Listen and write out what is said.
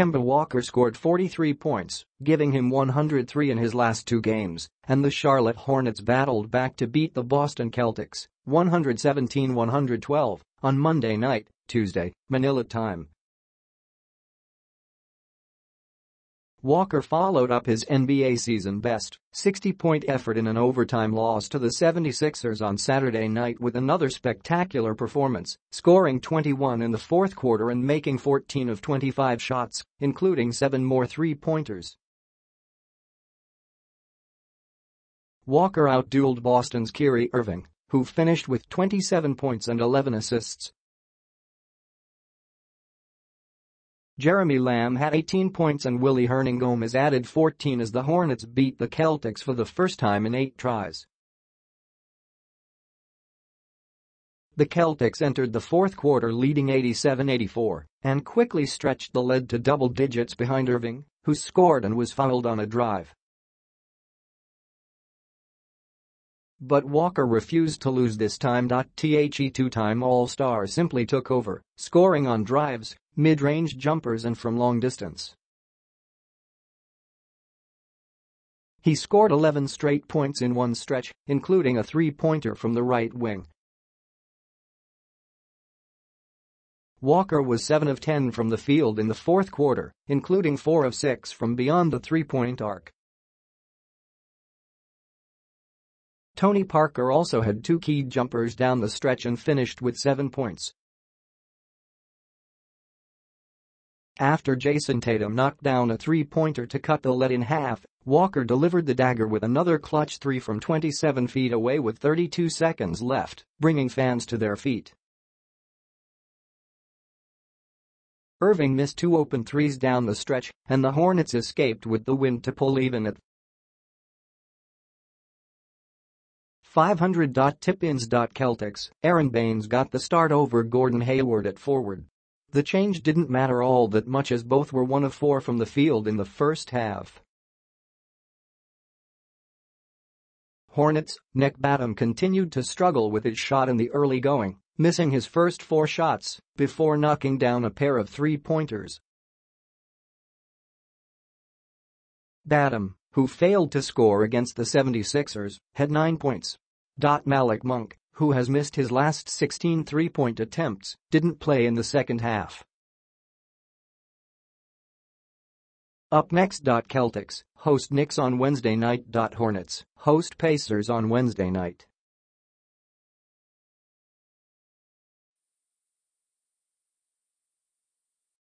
Kemba Walker scored 43 points, giving him 103 in his last two games, and the Charlotte Hornets battled back to beat the Boston Celtics 117-112 on Monday night, Tuesday, Manila time. Walker followed up his NBA season-best 60-point effort in an overtime loss to the 76ers on Saturday night with another spectacular performance, scoring 21 in the fourth quarter and making 14 of 25 shots, including seven more three-pointers. Walker outdueled Boston's Kyrie Irving, who finished with 27 points and 11 assists, Jeremy Lamb had 18 points and Willy Hernangomez added 14 as the Hornets beat the Celtics for the first time in eight tries. The Celtics entered the fourth quarter leading 87-84 and quickly stretched the lead to double digits behind Irving, who scored and was fouled on a drive. But Walker refused to lose this time. The two-time All-Star simply took over, scoring on drives, mid-range jumpers and from long distance. He scored 11 straight points in one stretch, including a three-pointer from the right wing. Walker was 7 of 10 from the field in the fourth quarter, including 4 of 6 from beyond the three-point arc. Tony Parker also had two key jumpers down the stretch and finished with 7 points. After Jayson Tatum knocked down a three-pointer to cut the lead in half, Walker delivered the dagger with another clutch three from 27 feet away with 32 seconds left, bringing fans to their feet. Irving missed two open threes down the stretch, and the Hornets escaped with the win to pull even at 500. Tip-ins. Celtics, Aron Baynes got the start over Gordon Hayward at forward. The change didn't matter all that much as both were one of four from the field in the first half. Hornets, Nic Batum continued to struggle with his shot in the early going, missing his first four shots before knocking down a pair of three-pointers. Batum, who failed to score against the 76ers, had nine points. Malik Monk, who has missed his last 16 three-point attempts, didn't play in the second half. Up next. Celtics host Knicks on Wednesday night. Hornets host Pacers on Wednesday night.